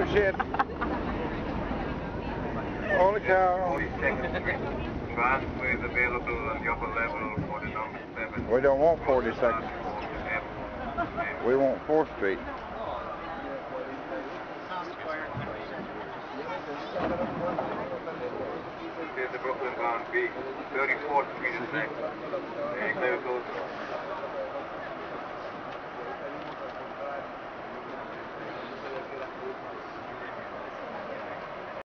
Oh shit. Holy cow. Transfer Street. Available on the upper level for the number 7. We don't want 42nd. We want 4th Street. There's the Brooklyn bound B. 34th Street is next. Very close.